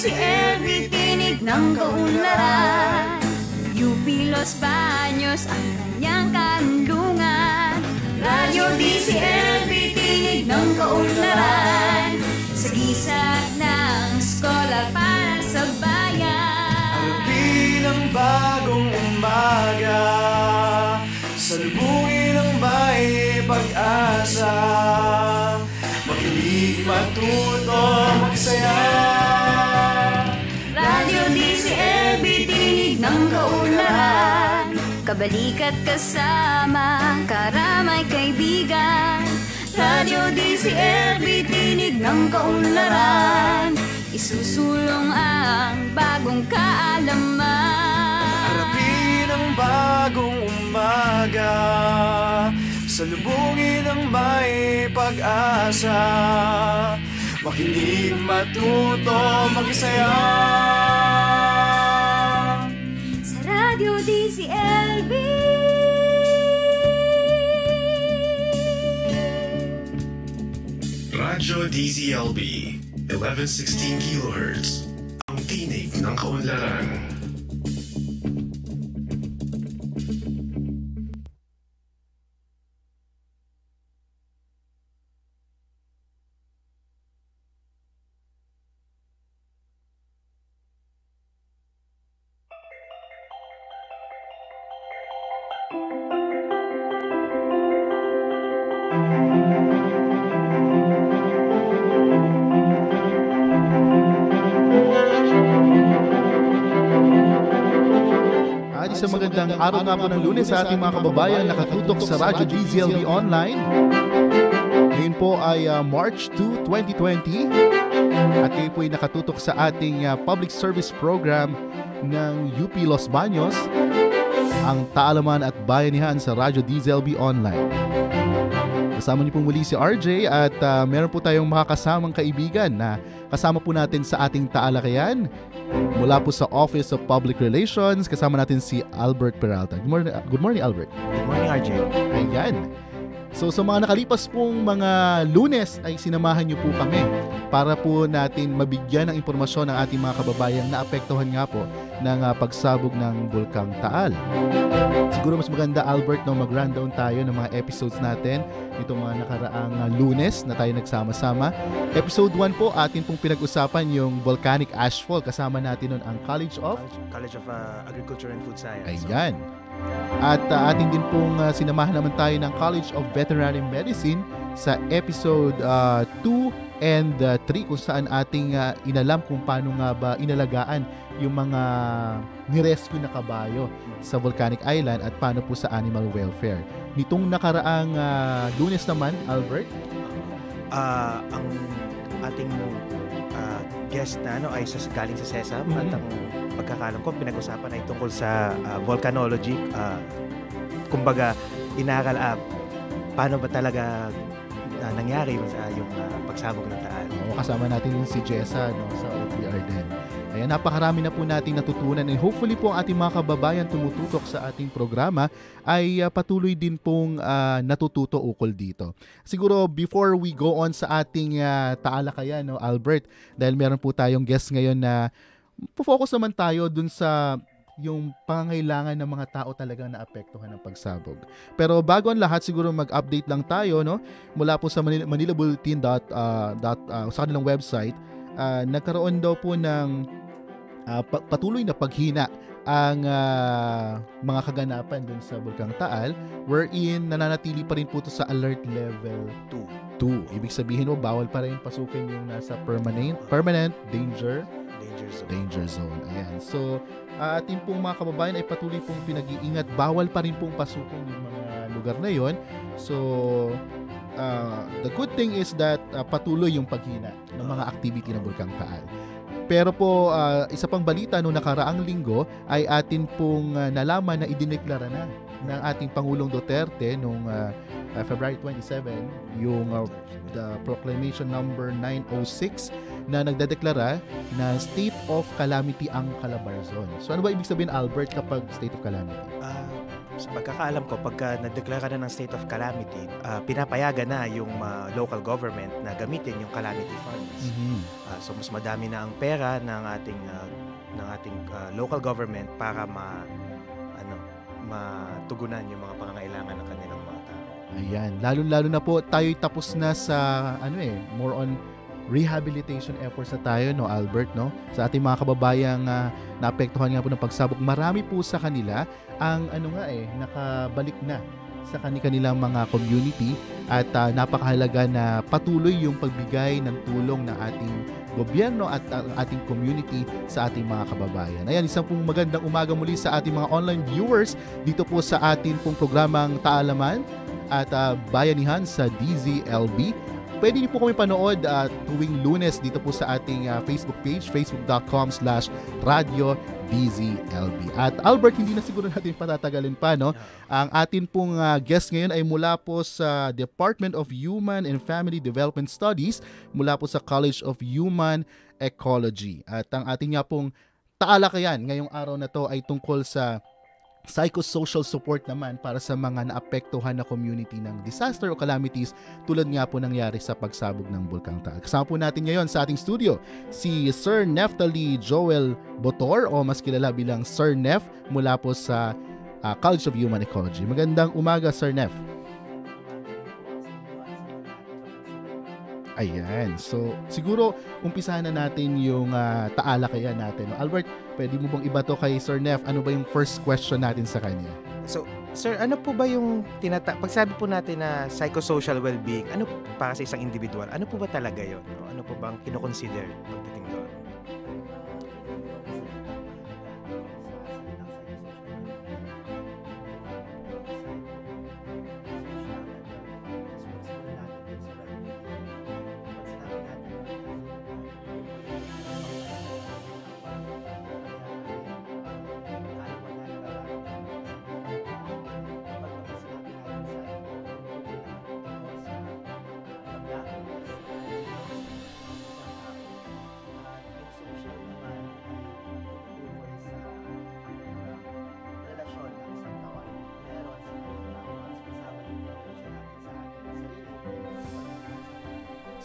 DCLB, tinig ng kaunlaran UP Los Baños ang kanyang kanlungan Radyo DCLB, tinig ng kaunlaran Sa gisag ng skola para sa bayan. Harapin ang bagong umaga Salubungin ang may pag-asa. Makinig, matuto, magsaya ng kaunlaran Kabalikat kasama, karamay kaibigan. Radyo DCLB, tinig ng kaunlaran. Isusulong ang bagong kaalaman. Harapin ang bagong umaga. Salubungin ang may pag-asa. Makinig, matuto, magsaya Sa Radyo DCLB Radyo DZLB 1116 kHz Ang tinig ng kaunlaran magandang araw nga po ng lunes sa ating mga kababayan nakatutok sa Radyo DZLB Online. Ngayon po ay ah, March 2, 2020 at kayo po ay nakatutok sa ating ah, public service program ng UP Los Baños, ang Taalaman at Bayanihan sa Radyo DZLB Online. Kasama niyo po muli si RJ at ah, meron po tayong makakasamang kaibigan na kasama po natin sa ating taalakayan mula po sa Office of Public Relations. Kasama natin si Albert Peralta. Good morning, good morning Albert. Good morning, RJ. Ayan. So sa mga nakalipas pong mga lunes ay sinamahan niyo po kami para po natin mabigyan ng impormasyon ng ating mga kababayan na apektuhan nga po ng ah, pagsabog ng Bulkang Taal. Siguro mas maganda Albert no mag-rundown tayo ng mga episodes natin nitong mga nakaraang ah, lunes na tayo nagsama-sama. Episode 1 po atin pong pinag-usapan yung volcanic ashfall kasama natin nun ang College of College of uh, Agriculture and Food Science. Ayan. At uh, ating din pong uh, sinamahan naman tayo ng College of Veterinary Medicine sa episode 2 and 3 kung saan ating uh, inalam kung paano nga ba inalagaan yung mga nirescue na kabayo sa Volcanic Island at paano po sa animal welfare. Nitong nakaraang uh, lunes naman, Albert, Ah, ang ating ah, guest na ano ay sa, galing sa CESAP Mhm. at ang pagkakalam ko pinag-usapan ay tungkol sa ah, volcanology. ah, kumbaga, inaral ah, paano ba talaga ah, nangyari yung, ah, yung ah, pagsabog ng Taal. Oo, kasama natin yung si Jessa no, sa OPR din. Ayan, napakarami na po nating natutunan and hopefully po ang ating mga kababayan tumututok sa ating programa ay ah, patuloy din pong ah, natututo ukol dito. Siguro before we go on sa ating uh, taalakayan, no, Albert, dahil meron po tayong guest ngayon na focus naman tayo dun sa yung pangangailangan ng mga tao talagang naapektuhan ng pagsabog. Pero bago ang lahat, siguro mag-update lang tayo, no? Mula po sa Manila, Manila Bulletin dot, ah, dot, ah, sa kanilang website, ah, nagkaroon daw po ng ah, pa- patuloy na paghina ang ah, mga kaganapan dun sa Bulkang Taal wherein nananatili pa rin po ito sa alert level 2. Ibig sabihin mo, bawal pa rin pasukin yung nasa permanent, permanent danger Danger zone. danger zone. Ayan. So, uh, ating pong mga kababayan ay patuloy pong pinag-iingat. Bawal pa rin pong pasukin yung mga lugar na yon. So, uh, the good thing is that uh, patuloy yung paghina ng mga activity ng Bulkang Taal. Pero po, uh, isa pang balita no nakaraang linggo ay atin pong uh, nalaman na idineklara na ng ating Pangulong Duterte noong uh, uh, February 27 yung uh, the proclamation number 906 na nagdedeklara na state of calamity ang Calabarzon. So ano ba ibig sabihin Albert kapag state of calamity? Ah, sa pagkakaalam ko, pagka na-declare ka na ng state of calamity, ah, pinapayagan na yung ah, local government na gamitin yung calamity funds. Mhm. Ah, so mas madami na ang pera ng ating ah, ng ating ah, local government para ma ano matugunan yung mga pangangailangan ng kanilang mga tao. Ayan, lalo-lalo na po tayo'y tapos na sa ano eh, more on rehabilitation efforts na tayo no Albert no sa ating mga kababayang uh, naapektuhan nga po ng pagsabog marami po sa kanila ang ano nga eh nakabalik na sa kanilang mga community at uh, napakahalaga na patuloy yung pagbigay ng tulong ng ating gobyerno at ang ating community sa ating mga kababayan. Ayan, isang pong magandang umaga muli sa ating mga online viewers dito po sa ating pong programang Taalaman at uh, Bayanihan sa DZLB. Pwede niyo po kami panood uh, tuwing lunes dito po sa ating uh, Facebook page, facebook.com slash radio DZLB. At Albert, hindi na siguro natin patatagalin pa, no? Ang atin pong uh, guest ngayon ay mula po sa Department of Human and Family Development Studies, mula po sa College of Human Ecology. At ang ating nga pong taalakayan ngayong araw na to ay tungkol sa psychosocial support naman para sa mga naapektuhan na community ng disaster o calamities tulad nga po nangyari sa pagsabog ng Bulkang Taal. Kasama po natin ngayon sa ating studio si Sir Neftali Joel Botor o mas kilala bilang Sir Nef mula po sa uh, College of Human Ecology. Magandang umaga Sir Nef. Ayan. So, siguro umpisahan na natin yung uh, taalakayan natin. Albert, pwede mo bang iba to kay Sir Nef? Ano ba yung first question natin sa kanya? So, sir, ano po ba yung tinata pag sabi po natin na psychosocial well-being, ano para sa isang individual, ano po ba talaga 'yon? No? Ano po bang kino-consider pagdating doon?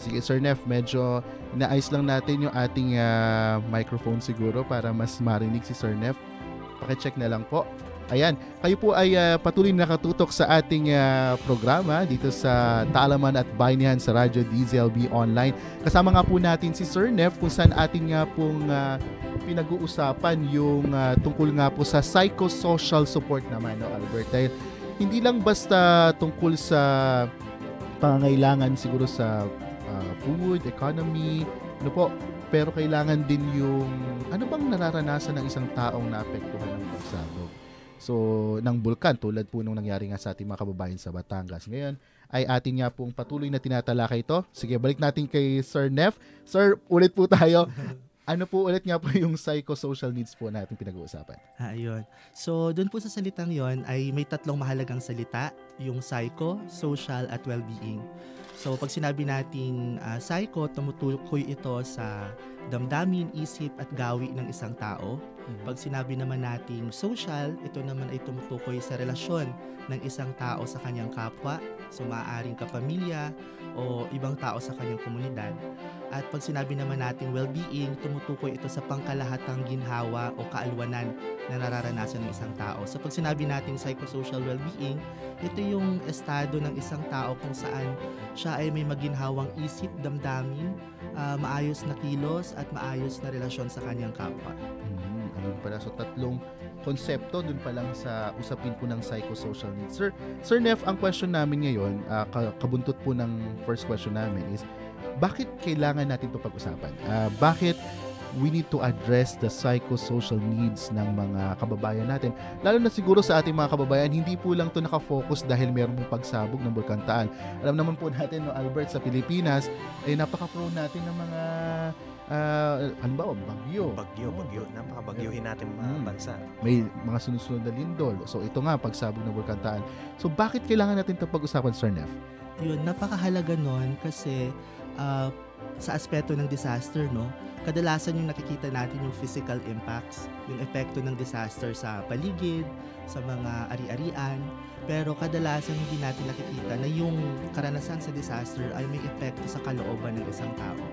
Sige Sir Nef, medyo naayos lang natin yung ating uh, microphone siguro para mas marinig si Sir Nef. Pakicheck na lang po. Ayan, kayo po ay uh, patuloy nakatutok sa ating uh, programa dito sa Taalaman at Bayanihan sa Radyo DZLB Online. Kasama nga po natin si Sir Nef kung saan ating nga pong uh, pinag-uusapan yung uh, tungkol nga po sa psychosocial support naman, no, Albert? Dahil hindi lang basta tungkol sa pangangailangan siguro sa food, economy, ano po, pero kailangan din yung ano bang nararanasan ng isang taong naapektuhan ng pagsabog. So, ng bulkan tulad po nung nangyari nga sa ating mga kababayan sa Batangas. Ngayon, ay atin nga pong patuloy na tinatalakay ito. Sige, balik natin kay Sir Nef. Sir, ulit po tayo. ano po ulit nga po yung psychosocial needs po natin pinag-uusapan? Ayun. So, doon po sa salitang yon ay may tatlong mahalagang salita, yung psycho, social, at well-being. So, pag sinabi nating uh, psycho, tumutukoy ito sa damdamin, isip, at gawi ng isang tao. Mm-hmm. Pag sinabi naman nating social, ito naman ay tumutukoy sa relasyon ng isang tao sa kanyang kapwa, so maaaring kapamilya o ibang tao sa kanyang komunidad. At pag sinabi naman nating well-being, tumutukoy ito sa pangkalahatang ginhawa o kaalwanan na nararanasan ng isang tao. So pag sinabi natin psychosocial well-being, ito yung estado ng isang tao kung saan siya ay may maginhawang isip, damdamin, uh, maayos na kilos at maayos na relasyon sa kanyang kapwa. Hmm, ayun pala. So tatlong konsepto dun pa lang sa usapin po ng psychosocial needs. Sir, Sir Nef, ang question namin ngayon, uh, kabuntot po ng first question namin is, bakit kailangan natin ito pag-usapan? Uh, bakit we need to address the psychosocial needs ng mga kababayan natin. Lalo na siguro sa ating mga kababayan, hindi po lang to nakafocus dahil meron pong pagsabog ng Bulkan Taal. Alam naman po natin, no, Albert, sa Pilipinas, eh, napaka-prone natin ng mga uh, ano ba, bagyo. Bagyo, bagyo. Napakabagyuhin natin mga hmm. bansa. May mga sunod-sunod na lindol. So ito nga, pagsabog ng Bulkan Taal. So bakit kailangan natin ito pag-usapan, Sir Neff? Yun, napakahalaga nun kasi uh, sa aspeto ng disaster, no, kadalasan yung nakikita natin yung physical impacts, yung epekto ng disaster sa paligid, sa mga ari-arian, pero kadalasan hindi natin nakikita na yung karanasan sa disaster ay may epekto sa kalooban ng isang tao.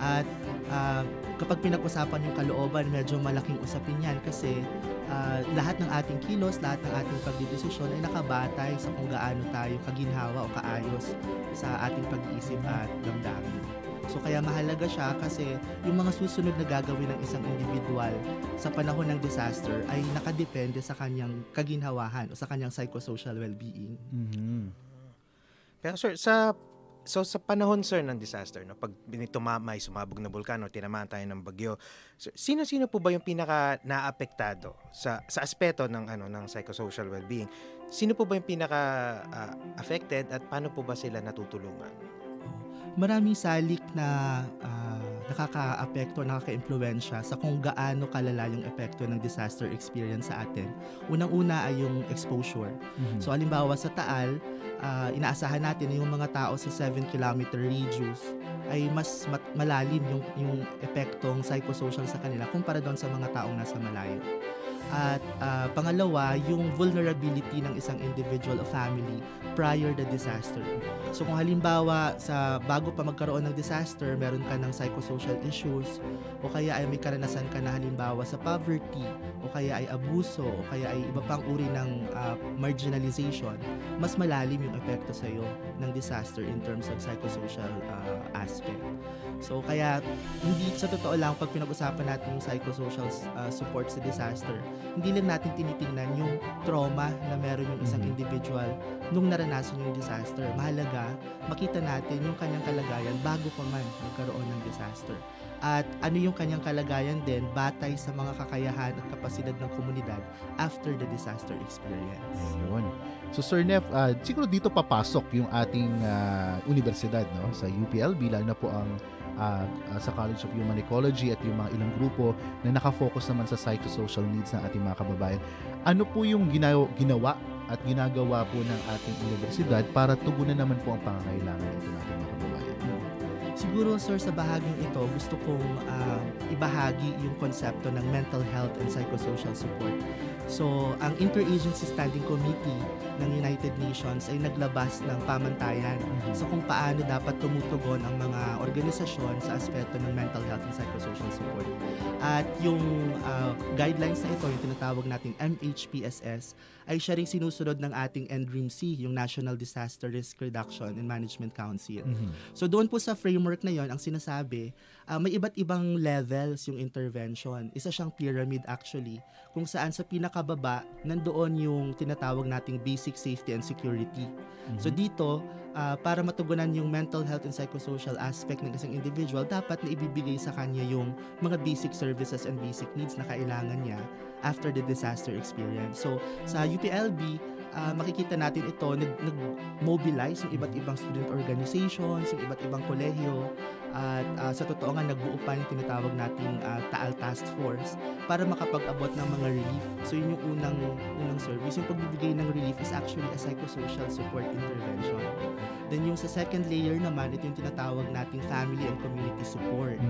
At ah, kapag pinag-usapan yung kalooban, medyo malaking usapin yan kasi ah, lahat ng ating kilos, lahat ng ating pagdidesisyon ay nakabatay sa kung gaano tayo kaginhawa o kaayos sa ating pag-iisip at damdamin. So kaya mahalaga siya kasi yung mga susunod na gagawin ng isang individual sa panahon ng disaster ay nakadepende sa kanyang kaginhawahan o sa kanyang psychosocial well-being. Mhm. Pero sir, sa so sa panahon sir ng disaster, no, pag tumamay, sumabog na bulkan o tinamaan tayo ng bagyo, sir, sino-sino po ba yung pinaka naapektado sa sa aspeto ng ano ng psychosocial well-being? Sino po ba yung pinaka ah, affected at paano po ba sila natutulungan? Maraming salik na ah, nakaka-apekto, nakaka-impluensya sa kung gaano kalala yung epekto ng disaster experience sa atin. Unang-una ay yung exposure. Mhm. So halimbawa sa Taal, ah, inaasahan natin na yung mga tao sa 7 kilometer radius ay mas mat- malalim yung, yung epektong psychosocial sa kanila kumpara doon sa mga taong nasa malayo. At ah, pangalawa, yung vulnerability ng isang individual o family prior the disaster. So kung halimbawa sa bago pa magkaroon ng disaster, meron ka ng psychosocial issues o kaya ay may karanasan ka na halimbawa sa poverty o kaya ay abuso o kaya ay iba pang uri ng ah, marginalization, mas malalim yung epekto sa iyo ng disaster in terms of psychosocial ah, aspect. So kaya hindi sa totoo lang pag pinag-usapan natin yung psychosocial ah, support sa disaster, hindi lang natin tinitingnan yung trauma na meron yung isang Mhm. individual nung naranasan yung disaster. Mahalaga makita natin yung kanyang kalagayan bago pa man magkaroon ng disaster. At ano yung kanyang kalagayan din batay sa mga kakayahan at kapasidad ng komunidad after the disaster experience. Ayun. So Sir Nef, ah, siguro dito papasok yung ating ah, universidad no sa UPLB lalo na po ang ah, ah, sa College of Human Ecology at yung mga ilang grupo na nakafocus naman sa psychosocial needs ng ating mga kababayan. Ano po yung ginawa, ginawa at ginagawa po ng ating universidad para tugunan naman po ang pangangailangan nito ng ating mga kababayan? Siguro sir sa bahaging ito gusto kong ah, ibahagi yung konsepto ng mental health and psychosocial support. So, ang Interagency Standing Committee ng United Nations ay naglabas ng pamantayan sa kung paano dapat tumutugon ang mga organisasyon sa aspeto ng mental health and psychosocial support. At yung ah, guidelines na ito, yung tinatawag nating MHPSS, ay siya rin sinusunod ng ating NDRIMC, yung National Disaster Risk Reduction and Management Council. So doon po sa framework na yon ang sinasabi, ah, may iba't ibang levels yung intervention. Isa siyang pyramid actually, kung saan sa pinakababa, nandoon yung tinatawag nating basic safety and security. So dito, ah, para matugunan yung mental health and psychosocial aspect ng isang individual, dapat na ibibigay sa kanya yung mga basic services and basic needs na kailangan niya after the disaster experience. So sa UPLB, ah, makikita natin ito, nag- nag-mobilize yung iba't ibang student organizations, yung iba't ibang kolehiyo, at ah, sa totoo nga nagbuo pa yung tinatawag nating ah, Taal Task Force para makapag-abot ng mga relief. So yun yung unang unang service. Yung pagbibigay ng relief is actually a psychosocial support intervention. Then yung sa second layer naman, ito yung tinatawag nating family and community support.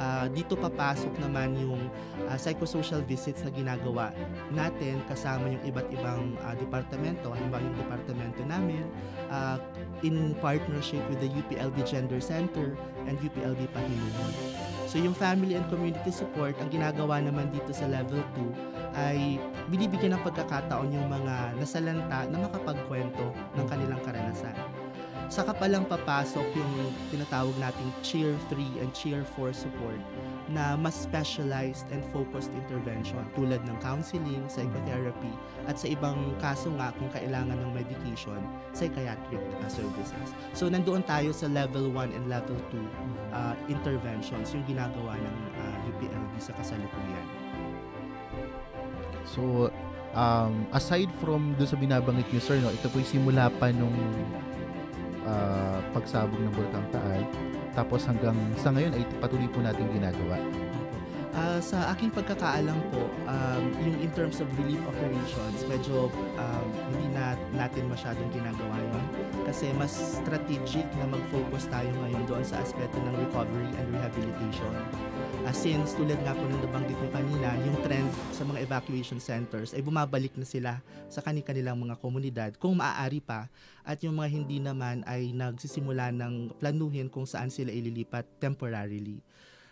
Ah, dito papasok naman yung ah, psychosocial visits na ginagawa natin kasama yung iba't ibang ah, departamento. Halimbawa yung departamento namin ah, in partnership with the UPLB Gender Center and UPLB Pahinuhon. So yung family and community support, ang ginagawa naman dito sa level 2 ay binibigyan ng pagkakataon yung mga nasalanta na makapagkwento ng kanilang karanasan. Saka palang papasok yung tinatawag nating Cheer 3 and Cheer 4 support na mas specialized and focused intervention tulad ng counseling, psychotherapy, at sa ibang kaso nga kung kailangan ng medication, psychiatric uh, services. So nandoon tayo sa level 1 and level 2 uh, interventions yung ginagawa ng uh, UPLB sa kasalukuyan. So, um, aside from doon sa binabanggit niyo, sir, no, ito po'y simula pa nung ah, pagsabog ng Bulkang Taal. Tapos hanggang sa ngayon ay patuloy po natin ginagawa. Ah, sa aking pagkakaalam po, um, yung in terms of relief operations, medyo um, hindi na natin masyadong ginagawa yun. Kasi mas strategic na mag-focus tayo ngayon doon sa aspeto ng recovery and rehabilitation. Ah, since tulad nga po ng nabanggit nyo kanina, yung trend sa mga evacuation centers ay bumabalik na sila sa kanilang mga komunidad kung maaari pa at yung mga hindi naman ay nagsisimula ng planuhin kung saan sila ililipat temporarily.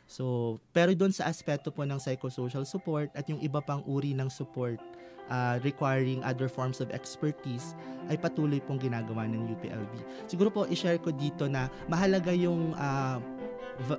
So, pero doon sa aspeto po ng psychosocial support at yung iba pang uri ng support uh, requiring other forms of expertise ay patuloy pong ginagawa ng UPLB. Siguro po i-share ko dito na mahalaga yung uh,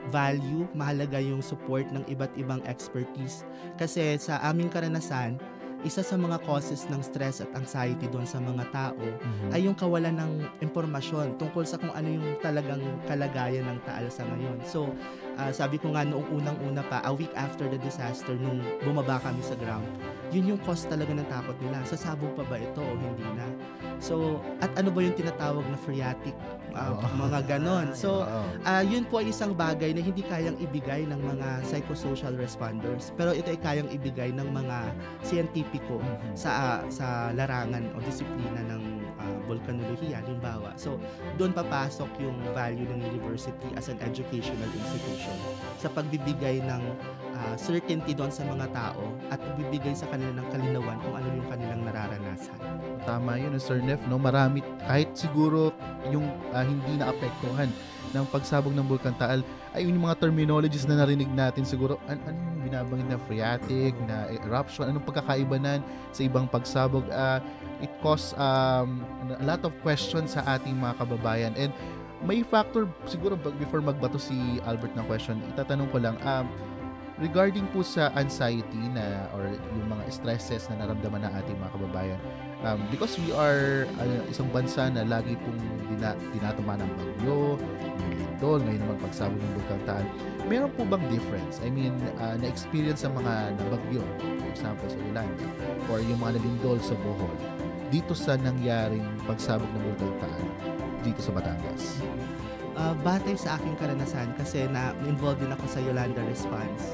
value, mahalaga yung support ng iba't ibang expertise kasi sa aming karanasan, isa sa mga causes ng stress at anxiety doon sa mga tao Mhm. ay yung kawalan ng impormasyon tungkol sa kung ano yung talagang kalagayan ng taal sa ngayon. So, ah, sabi ko nga noong unang-una pa, a week after the disaster, nung bumaba kami sa ground, yun yung cause talaga ng takot nila. Sasabog pa ba ito o hindi na? So, at ano ba yung tinatawag na phreatic? ah, Oo. mga ganon. So. Ah, yun po ay isang bagay na hindi kayang ibigay ng mga psychosocial responders. Pero ito ay kayang ibigay ng mga siyentipiko Mhm. sa ah, sa larangan o disiplina ng ah, volcanolohiya, halimbawa. So, doon papasok yung value ng university as an educational institution sa pagbibigay ng ah, certainty doon sa mga tao at pagbibigay sa kanila ng kalinawan kung ano yung kanilang nararanasan. Tama yun, Sir Nef, no? Marami, kahit siguro yung ah, hindi naapektuhan ng pagsabog ng Bulkan Taal, ay yung mga terminologies na narinig natin siguro, an ano yung binabanggit na phreatic, na eruption, anong pagkakaiba nan sa ibang pagsabog, ah, it caused um, a lot of questions sa ating mga kababayan. And may factor, siguro before magbato si Albert ng question, itatanong ko lang, um, regarding po sa anxiety na or yung mga stresses na naramdaman ng ating mga kababayan, um, because we are uh, isang bansa na lagi pong dina, tinatama ng bagyo, may lindol, ngayon naman pagsabog ng Bulkang Taal, meron po bang difference? I mean, uh, na-experience sa mga nabagyo, for example sa Yolanda, or yung mga nalindol sa Bohol, dito sa nangyaring pagsabog ng Bulkang Taal, dito sa Batangas. Ah, batay sa aking karanasan kasi na involved din ako sa Yolanda Response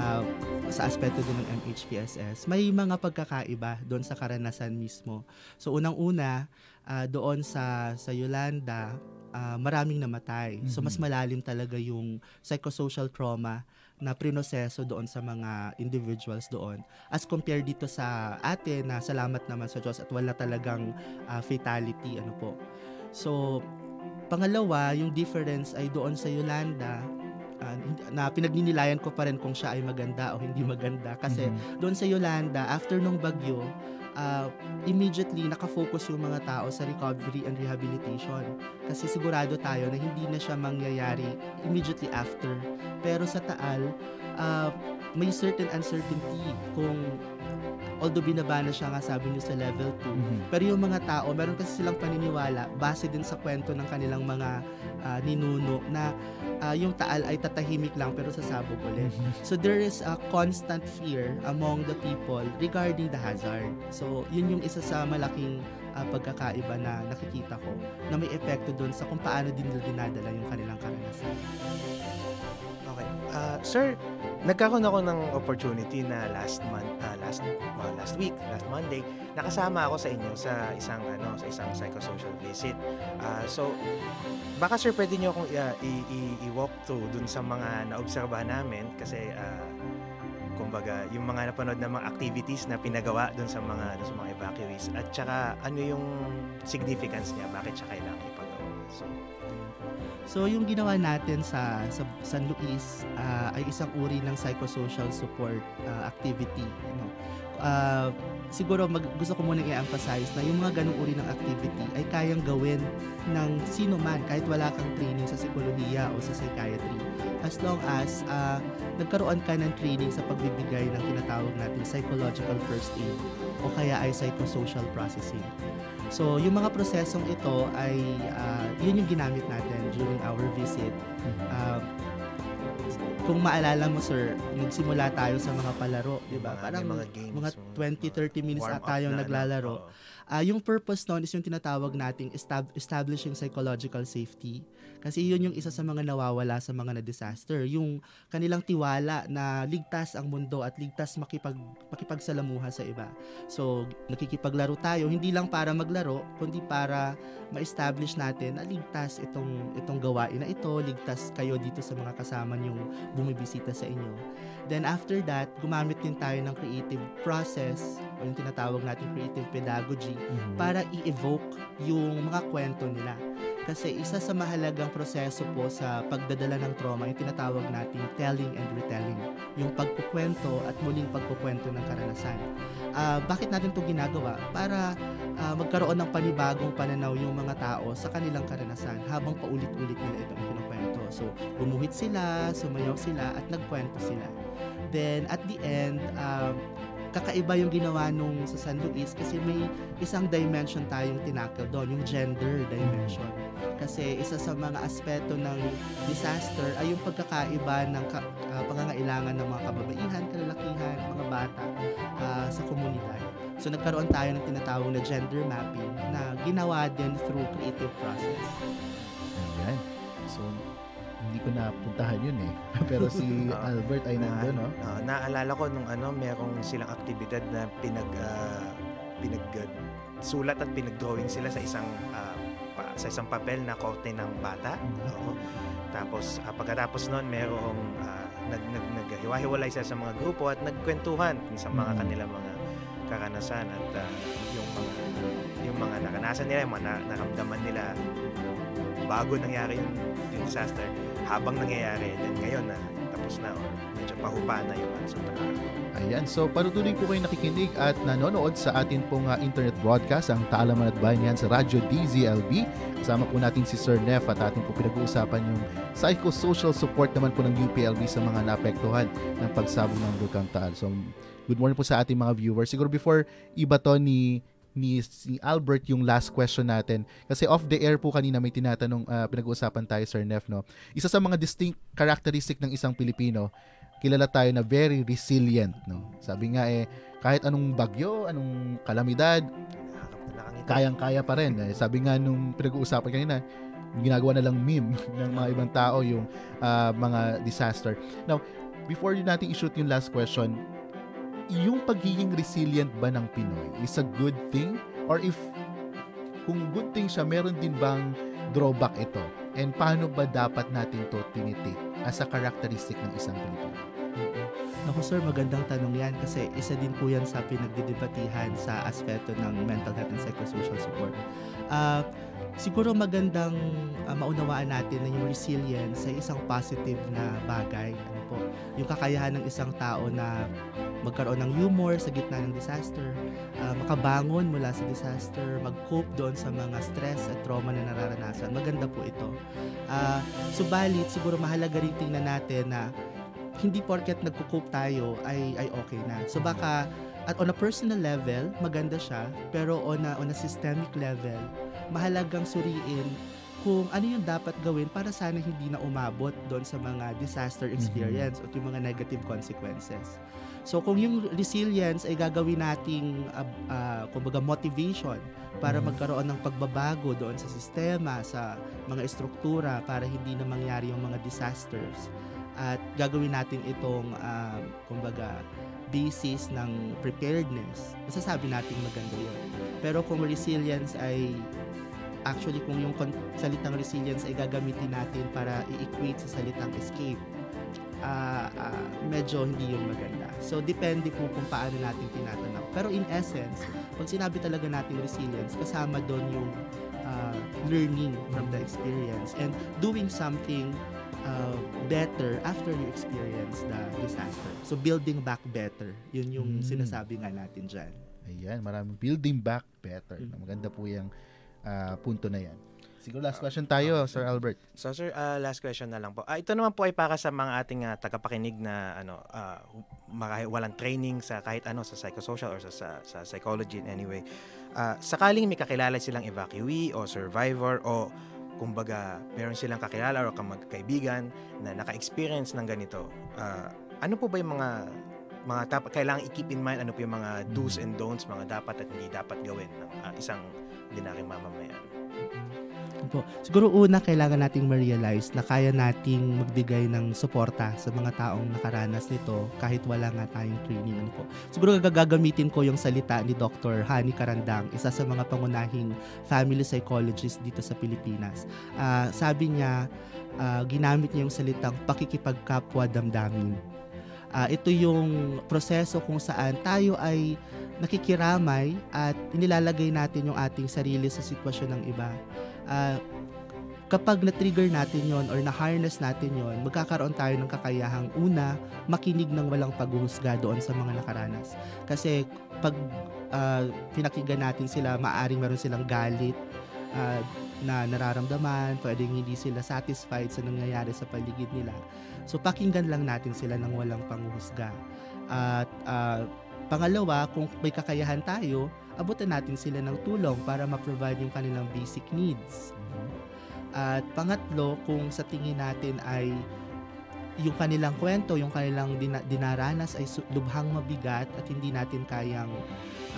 ah, sa aspeto din ng MHPSS, may mga pagkakaiba doon sa karanasan mismo. So unang-una, ah, doon sa sa Yolanda, ah, maraming namatay. So Mhm. mas malalim talaga yung psychosocial trauma na prinoseso doon sa mga individuals doon as compared dito sa atin na salamat naman sa Diyos at wala talagang ah, fatality ano po. So Pangalawa, yung difference ay doon sa Yolanda hindi- na pinagninilayan ko pa rin kung siya ay maganda o hindi maganda. Kasi Mhm. doon sa Yolanda after nung bagyo ah, immediately nakafocus yung mga tao sa recovery and rehabilitation. Kasi sigurado tayo na hindi na siya mangyayari immediately after. Pero sa Taal ah, may certain uncertainty kung although binaba na siya nga sabi niyo sa level 2 Mhm. pero yung mga tao, meron kasi silang paniniwala base din sa kwento ng kanilang mga ah, ninuno na ah, yung taal ay tatahimik lang pero sasabog ulit. So there is a constant fear among the people regarding the hazard. So yun yung isa sa malaking ah, pagkakaiba na nakikita ko na may epekto doon sa kung paano din nila dinadala yung kanilang karanasan. Okay. Ah, sir, nagkaroon ako ng opportunity na last month, last well, last week, last Monday, nakasama ako sa inyo sa isang ano, sa isang psychosocial visit. Ah, so baka sir pwede niyo akong i- i-walk through dun sa mga naobserbahan namin kasi ah, kumbaga yung mga napanood na mga activities na pinagawa dun sa mga dun sa mga evacuees at saka ano yung significance niya bakit siya kailangan ipagawa so So yung ginawa natin sa, sa San Luis ah, ay isang uri ng psychosocial support ah, activity. Ano? Ah, siguro mag, gusto ko muna i-emphasize na yung mga ganong uri ng activity ay kayang gawin ng sino man kahit wala kang training sa psikolohiya o sa psychiatry as long as ah, nagkaroon ka ng training sa pagbibigay ng tinatawag natin psychological first aid o kaya ay psychosocial processing. So, yung mga prosesong ito ay ah, yun yung ginamit natin during our visit. Mhm. Ah, kung maalala mo sir, nagsimula tayo sa mga palaro, 'di ba? Parang mga games, mga mga 20-30 minutes at up tayong na, ano, naglalaro. Ah, yung purpose noon is yung tinatawag nating estab- establishing psychological safety. Kasi yun yung isa sa mga nawawala sa mga na-disaster. Yung kanilang tiwala na ligtas ang mundo at ligtas makipag, makipagsalamuha sa iba. So, nakikipaglaro tayo, hindi lang para maglaro, kundi para ma-establish natin na ligtas itong, itong gawain na ito, ligtas kayo dito sa mga kasama yung bumibisita sa inyo. Then after that, gumamit din tayo ng creative process o yung tinatawag natin creative pedagogy Mhm. para i-evoke yung mga kwento nila. Kasi isa sa mahalagang proseso po sa pagdadala ng trauma, yung tinatawag nating telling and retelling. Yung pagkukwento at muling pagkukwento ng karanasan. Ah, bakit natin ito ginagawa? Para ah, magkaroon ng panibagong pananaw yung mga tao sa kanilang karanasan habang paulit-ulit nila itong kinukwento. So, bumuhit sila, sumayaw sila, at nagkwento sila. Then, at the end, um, kakaiba yung ginawa nung sa San Luis kasi may isang dimension tayong tinakil doon, yung gender dimension. Kasi isa sa mga aspeto ng disaster ay yung pagkakaiba ng ka, ah, pangangailangan ng mga kababaihan, kalalakihan, mga bata ah, sa komunidad. So nagkaroon tayo ng tinatawag na gender mapping na ginawa din through creative process. Ayan. So, hindi ko napuntahan yun eh. Pero si Ah, Albert ay nandun, no? ah, naalala ko nung ano, merong silang aktibidad na pinag ah, pinag ah, sulat at pinag-drawing sila sa isang ah, pa- sa isang papel na kote ng bata. Oo. Tapos ah, pagkatapos noon merong ah, nag nag naghiwa-hiwalay sila sa mga grupo at nagkwentuhan sa mga Mm. kanilang mga karanasan at ah, yung mga yung mga naranasan nila, yung mga na- naramdaman nila bago nangyari yung, yung disaster habang nangyayari then ngayon na tapos na or medyo pahupa na yung so nakaka- Ayan, so patutuloy po kayo nakikinig at nanonood sa atin pong ah, internet broadcast, ang Taalaman at Bayan yan sa Radyo DZLB. Kasama po natin si Sir Neff at atin po pinag-uusapan yung psychosocial support naman po ng UPLB sa mga naapektuhan ng pagsabog ng Bulkang Taal. So, good morning po sa ating mga viewers. Siguro before iba to ni ni si Albert yung last question natin kasi off the air po kanina may tinatanong ah, pinag-uusapan tayo Sir Neff no isa sa mga distinct characteristic ng isang Pilipino kilala tayo na very resilient, no? Sabi nga eh, kahit anong bagyo, anong kalamidad, kayang-kaya pa rin. Eh, sabi nga nung pinag-uusapan kanina, ginagawa na lang meme ng mga ibang tao yung ah, mga disaster. Now, before natin i-shoot yung last question, yung pagiging resilient ba ng Pinoy is a good thing? Or if kung good thing siya, meron din bang drawback ito? And paano ba dapat natin to tinitik as a characteristic ng isang Pilipino? Naku sir, magandang tanong yan kasi isa din po yan sa pinagdidebatihan sa aspeto ng mental health and psychosocial support. Ah, siguro magandang ah, maunawaan natin na yung resilience ay isang positive na bagay. Ano po, yung kakayahan ng isang tao na magkaroon ng humor sa gitna ng disaster, ah, makabangon mula sa disaster, mag-cope doon sa mga stress at trauma na nararanasan. Maganda po ito. Ah, subalit, siguro mahalaga rin tingnan natin na hindi porket nagko-cope tayo ay ay okay na. So baka at on a personal level, maganda siya, pero on a, on a systemic level, mahalagang suriin kung ano yung dapat gawin para sana hindi na umabot doon sa mga disaster experience o yung mga negative consequences. So kung yung resilience ay gagawin nating uh, uh, kumbaga motivation para Mhm. magkaroon ng pagbabago doon sa sistema, sa mga estruktura para hindi na mangyari yung mga disasters at gagawin natin itong um, kumbaga basis ng preparedness, masasabi natin maganda yun. Pero kung resilience ay actually kung yung salitang resilience ay gagamitin natin para i-equate sa salitang escape, ah, ah, medyo hindi yung maganda. So, depende po kung paano natin tinatanaw. Pero in essence, pag sinabi talaga natin resilience, kasama doon yung ah, learning from the experience and doing something uh, better after you experience the disaster. So, building back better. Yun yung Mm. sinasabi nga natin dyan. Ayan, maraming building back better. Mm. Maganda po yung ah, punto na yan. Siguro last question tayo, Sir Albert. So sir, ah, last question na lang po. Ah, ito naman po ay para sa mga ating ah, tagapakinig na ano, ah, maka- walang training sa kahit ano sa psychosocial or sa sa, sa psychology in any way. Ah, sakaling may kakilala silang evacuee o survivor o kumbaga meron silang kakilala o kamag-kaibigan na naka-experience ng ganito, ah, ano po ba yung mga mga dapat kailangan i-keep in mind ano po yung mga do's and don'ts, mga dapat at hindi dapat gawin ng ah, isang ordinaryong mamamayan. Yun po. Siguro una, kailangan nating ma-realize na kaya nating magbigay ng suporta sa mga taong nakaranas nito kahit wala nga tayong training. Ano po. Siguro gagamitin ko yung salita ni Dr. Hani Karandang, isa sa mga pangunahing family psychologist dito sa Pilipinas. Ah, sabi niya, ah, ginamit niya yung salitang pakikipagkapwa damdamin. Ah, ito yung proseso kung saan tayo ay nakikiramay at inilalagay natin yung ating sarili sa sitwasyon ng iba. Ah, kapag na-trigger natin yon or na-harness natin yon, magkakaroon tayo ng kakayahang una, makinig ng walang paghuhusga doon sa mga nakaranas. Kasi pag ah, pinakinggan natin sila, maaring meron silang galit ah, na nararamdaman, pwedeng hindi sila satisfied sa nangyayari sa paligid nila. So pakinggan lang natin sila ng walang panghuhusga. At ah, pangalawa, kung may kakayahan tayo, abutan natin sila ng tulong para ma-provide yung kanilang basic needs. At pangatlo, kung sa tingin natin ay yung kanilang kwento, yung kanilang dina- dinaranas ay lubhang mabigat at hindi natin kayang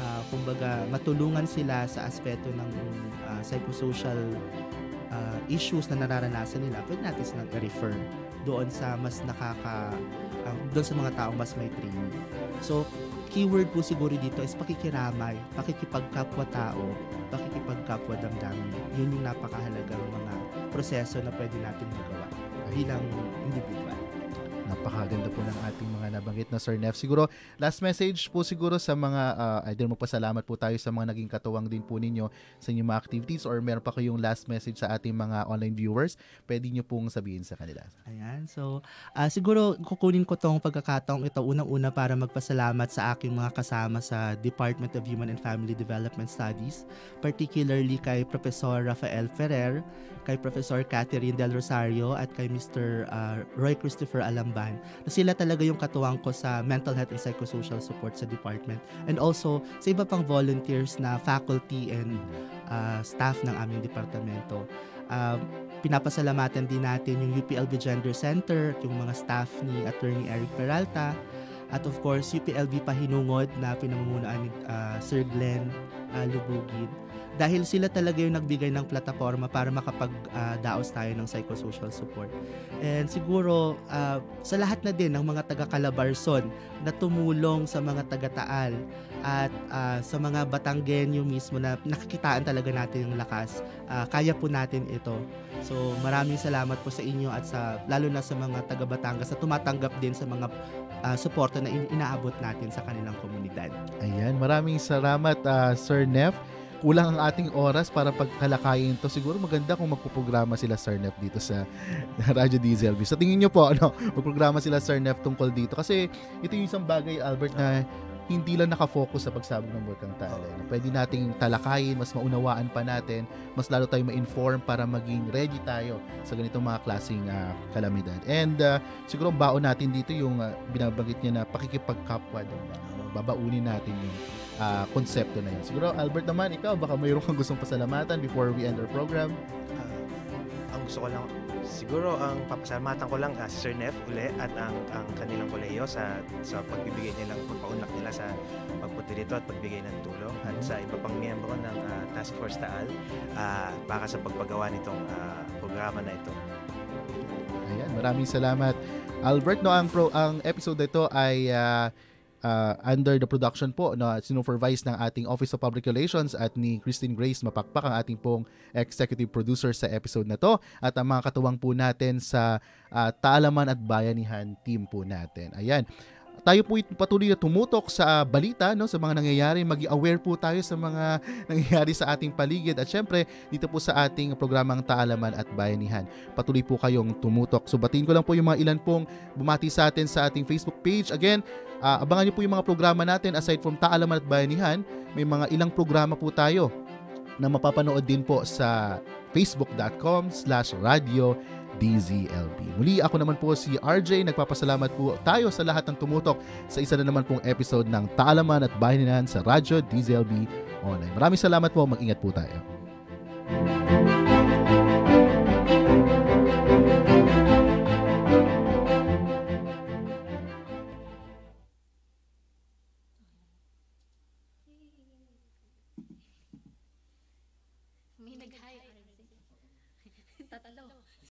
ah, kumbaga matulungan sila sa aspeto ng ah, psychosocial ah, issues na nararanasan nila, pwede natin silang i-refer doon sa mas nakaka ah, doon sa mga taong mas may training. So, keyword po siguro dito is pakikiramay, pakikipagkapwa-tao, pakikipagkapwa damdamin. Yun yung napakahalagang mga proseso na pwede natin magawa bilang individual. Napakaganda po ng ating mga nabanggit na Sir Nef. Siguro, last message po siguro sa mga, uh, either magpasalamat po tayo sa mga naging katuwang din po ninyo sa inyong mga activities or meron pa kayong last message sa ating mga online viewers, pwede nyo pong sabihin sa kanila. Ayan. So, ah, siguro kukunin ko tong pagkakataong ito unang-una para magpasalamat sa aking mga kasama sa Department of Human and Family Development Studies, particularly kay Professor Rafael Ferrer, kay Professor Catherine Del Rosario at kay Mr. ah, Roy Christopher Alamban. Na sila talaga yung katuwang ko sa mental health and psychosocial support sa department. And also sa iba pang volunteers na faculty and ah, staff ng aming departamento. Ah, pinapasalamatan din natin yung UPLB Gender Center, yung mga staff ni Attorney Eric Peralta, at of course, UPLB Pahinungod na pinamumunuan ni ah, Sir Glenn ah, Lubugid. Dahil sila talaga yung nagbigay ng plataforma para makapag-daos tayo ng psychosocial support. And siguro, ah, sa lahat na din ng mga taga-Calabarzon na tumulong sa mga taga-Taal at ah, sa mga Batanggenyo mismo na nakikitaan talaga natin yung lakas, ah, kaya po natin ito. So maraming salamat po sa inyo at sa lalo na sa mga taga Batangas na tumatanggap din sa mga ah, suporta na in- inaabot natin sa kanilang komunidad. Ayan, maraming salamat uh, Sir Nef. Kulang ang ating oras para pagkalakayin to. Siguro maganda kung magpuprograma sila Sir Nef dito sa Radyo DZLB. Sa tingin nyo po, ano, magprograma sila Sir Nef tungkol dito. Kasi ito yung isang bagay, Albert, na hindi lang nakafocus sa pagsabog ng Bulkang Talay. Na pwede nating talakayin, mas maunawaan pa natin, mas lalo tayo ma-inform para maging ready tayo sa ganitong mga klaseng ah, kalamidad. And ah, siguro baon natin dito yung ah, binabanggit niya na pakikipagkapwa. Diba? Babaunin natin yung ah, konsepto na yun. Siguro, Albert naman, ikaw, baka mayroon kang gustong pasalamatan before we end our program. Ah, ang gusto ko lang siguro ang papasalamatan ko lang ah, si Sir Nef uli at ang ang kanilang kolehiyo sa sa pagbibigay nilang pagpaunlak nila sa pagpunta dito at pagbigay ng tulong at sa iba pang miyembro ng ah, Task Force Taal ah, para sa pagpagawa nitong ah, programa na ito. Ayan, maraming salamat. Albert, no, ang, pro, ang episode ito ay ah, ah, under the production po, no, sinupervise ng ating Office of Public Relations at ni Christine Grace Mapakpak, ang ating pong executive producer sa episode na to at ang mga katuwang po natin sa ah, Taalaman at Bayanihan team po natin. Ayan. Tayo po patuloy na tumutok sa balita no sa mga nangyayari, maging aware po tayo sa mga nangyayari sa ating paligid at syempre dito po sa ating programang Taalaman at Bayanihan. Patuloy po kayong tumutok. So batiin ko lang po yung mga ilan pong bumati sa atin sa ating Facebook page. Again, ah, abangan niyo po yung mga programa natin aside from Taalaman at Bayanihan, may mga ilang programa po tayo na mapapanood din po sa facebook.com slash radio DZLB. Muli ako naman po si RJ, nagpapasalamat po tayo sa lahat ng tumutok sa isa na naman pong episode ng Taalaman at Bayanihan sa Radyo DZLB Online. Maraming salamat po, mag-ingat po tayo.